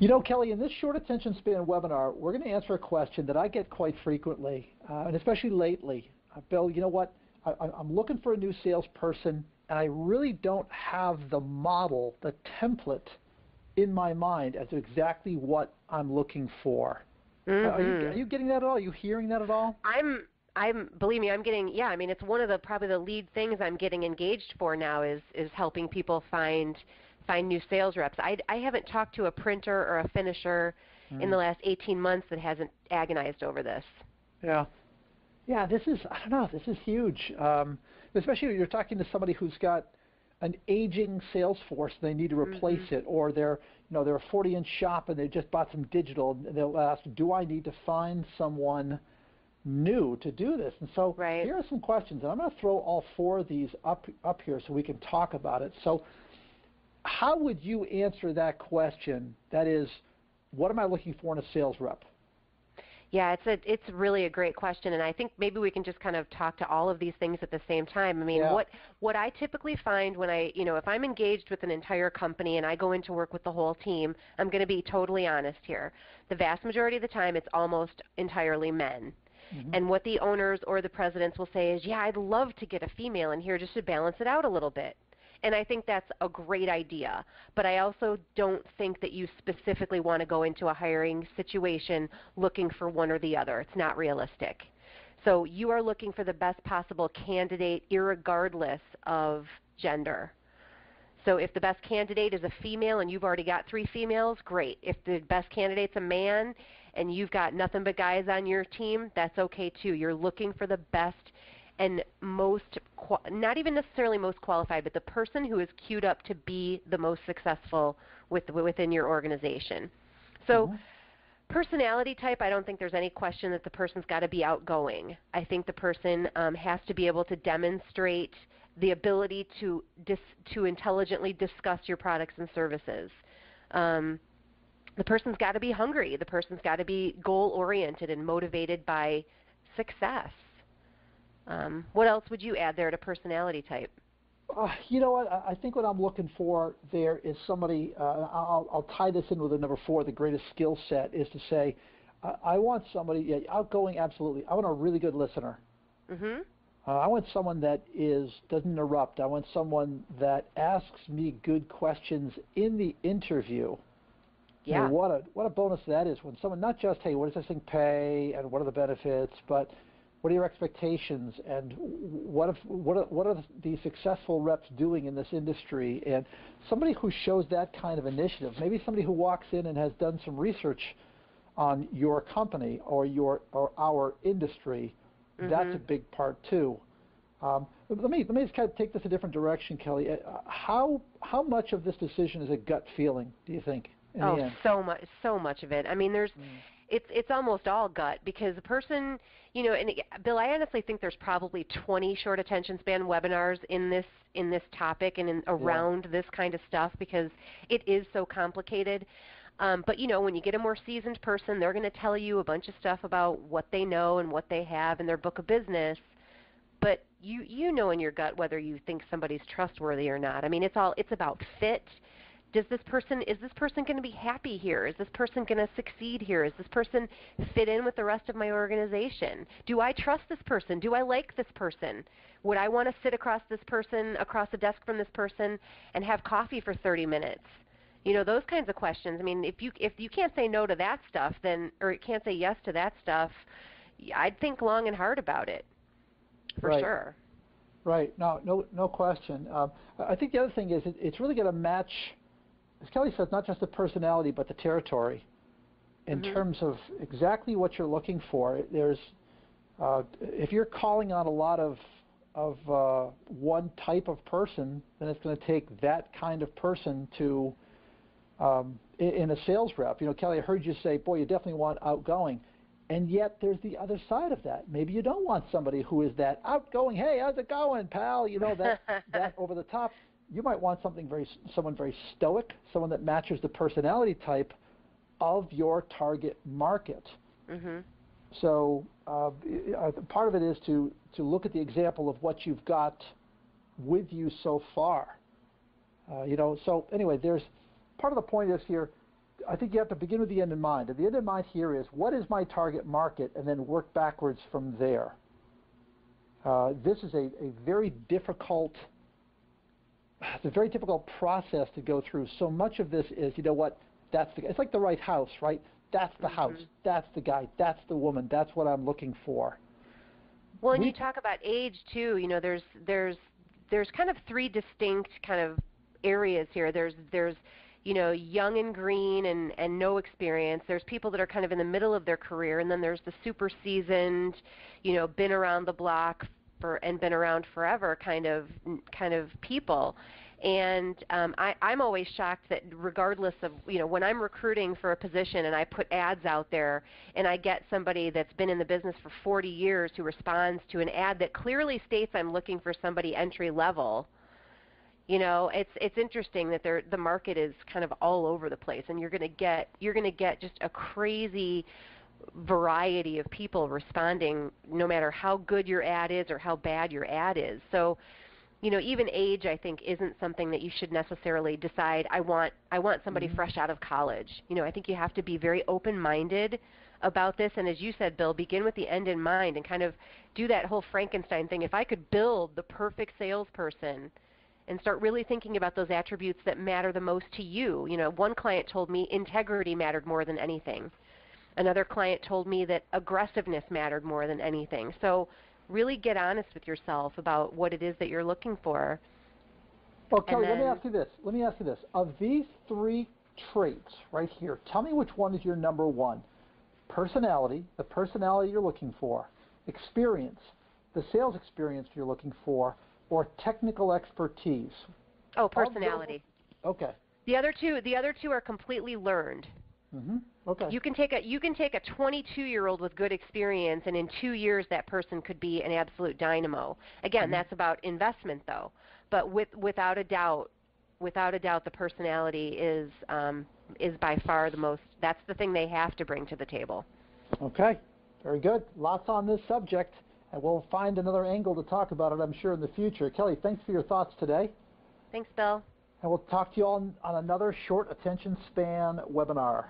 You know, Kelly, in this short attention span webinar, we're going to answer a question that I get quite frequently, uh, and especially lately. Uh, Bill, you know what? I, I'm looking for a new salesperson, and I really don't have the model, the template in my mind as to exactly what I'm looking for. Mm-hmm. Are, you, are you getting that at all? Are you hearing that at all? I'm I'm believe me, I'm getting yeah, I mean it's one of the probably the lead things I'm getting engaged for now is is helping people find find new sales reps. I I haven't talked to a printer or a finisher Mm. in the last 18 months that hasn't agonized over this. Yeah. Yeah, this is I don't know, this is huge. Um, especially when you're talking to somebody who's got an aging sales force and they need to replace Mm-hmm. it or they're you know they're a 40 inch shop and they just bought some digital and they'll ask do I need to find someone new to do this and so Right. here are some questions and I'm going to throw all four of these up up here so we can talk about it so how would you answer that question that is what am I looking for in a sales rep Yeah, it's a it's really a great question, and I think maybe we can just kind of talk to all of these things at the same time. I mean, Yeah. what what I typically find when I you know if I'm engaged with an entire company and I go into work with the whole team, I'm going to be totally honest here. The vast majority of the time, it's almost entirely men. Mm-hmm. And what the owners or the presidents will say is, "Yeah, I'd love to get a female in here just to balance it out a little bit." And I think that's a great idea. But I also don't think that you specifically want to go into a hiring situation looking for one or the other. It's not realistic. So you are looking for the best possible candidate irregardless of gender. So if the best candidate is a female and you've already got three females, great. If the best candidate's a man and you've got nothing but guys on your team, that's okay too. You're looking for the best and most not even necessarily most qualified, but the person who is queued up to be the most successful with within your organization. So personality type, I don't think there's any question that the person's got to be outgoing. I think the person um, has to be able to demonstrate the ability to dis- to intelligently discuss your products and services. Um, the person's got to be hungry. The person's got to be goal oriented and motivated by success. Um, what else would you add there to personality type? Uh, you know what? I I think what I'm looking for there is somebody. Uh, I'll, I'll tie this in with the number four. The greatest skill set is to say, uh, I want somebody yeah, outgoing. Absolutely. I want a really good listener. hmm Uh, I want someone that is doesn't interrupt. I want someone that asks me good questions in the interview. You know, Yeah. what a what a bonus that is when someone not just hey what does this thing pay and what are the benefits, but what are your expectations and what if what are, what are the successful reps doing in this industry and somebody who shows that kind of initiative, maybe somebody who walks in and has done some research on your company or your or our industry, that's a big part too. Um, let me let me just kind of take this a different direction, Kelly. Uh, how how much of this decision is a gut feeling? Do you think? In oh, so much, so much of it. I mean, there's, it's it's almost all gut because the person, you know, and it- Bill, I honestly think there's probably 20 short attention span webinars in this in this topic and in, around this kind of stuff because it is so complicated. Um, but you know, when you get a more seasoned person, they're going to tell you a bunch of stuff about what they know and what they have in their book of business. But you you know in your gut whether you think somebody's trustworthy or not. I mean, it's all it's about fit does this person is this person going to be happy here? Is this person going to succeed here? Is this person fit in with the rest of my organization? Do i trust this person? Do i like this person? Would i want to sit across this person across the desk from this person and have coffee for 30 minutes? You know those kinds of questions. I mean if you if you can't say no to that stuff then or you can't say yes to that stuff i'd think long and hard about it. For Right. sure. Right. No, no, no question. Um, I I think the other thing is it, it's really going to match, as Kelly says, not just the personality but the territory, in Mhm. terms of exactly what you're looking for. There's, uh, if you're calling on a lot of of uh, one type of person, then it's going to take that kind of person to, um, in, in a sales rep. You know, Kelly, I heard you say, boy, you definitely want outgoing. And yet there's the other side of that. Maybe you don't want somebody who is that outgoing, hey, how's it going, pal? You know, that that over the top. You might want something very someone very stoic, someone that matches the personality type of your target market. mhm So uh, uh, part of it is to to look at the example of what you've got with you so far. Uh, you know, so anyway, there's part of the point is here. I think you have to begin with the end in mind. And the end in mind here is what is my target market, and then work backwards from there. Uh, this is a, a very difficult. It's a very difficult process to go through. So much of this is, you know what? That's the. It's like the right house, right? That's the house. Mm-hmm. That's the guy. That's the woman. That's what I'm looking for. Well, and We- you talk about age too. You know, there's there's there's kind of three distinct kind of areas here. There's there's you know young and green and and no experience. There's people that are kind of in the middle of their career, and then there's the super seasoned, you know, been around the block for and been around forever kind of kind of people. And um, I, I'm always shocked that regardless of you know when I'm recruiting for a position and I put ads out there and I get somebody that's been in the business for 40 years who responds to an ad that clearly states I'm looking for somebody entry level. You know, it's it's interesting that there the market is kind of all over the place, and you're going to get you're going to get just a crazy variety of people responding, no matter how good your ad is or how bad your ad is. So, you know, even age I think isn't something that you should necessarily decide I want I want somebody mm-hmm. fresh out of college. You know, I think you have to be very open-minded about this and as you said Bill, begin with the end in mind and kind of do that whole Frankenstein thing. If I could build the perfect salesperson and start really thinking about those attributes that matter the most to you. You know, one client told me integrity mattered more than anything. Another client told me that aggressiveness mattered more than anything. So really get honest with yourself about what it is that you're looking for. Well, Kelly, let me ask you this. Let me ask you this. Of these three traits right here, tell me which one is your number one. Personality, the personality you're looking for. Experience, the sales experience you're looking for. Or technical expertise. Oh, personality. Okay. The other two, the other two are completely learned. Hmm Okay. You can take a you can take a 22 year old with good experience, and in two years that person could be an absolute dynamo. Again, that's about investment though. But with without a doubt, without a doubt, the personality is um, is by far the most. That's the thing they have to bring to the table. Okay. Very good. Lots on this subject, and we'll find another angle to talk about it, I'm sure, in the future. Kelly, thanks for your thoughts today, Thanks, Bill. and we'll talk to you all on, on another short attention span webinar.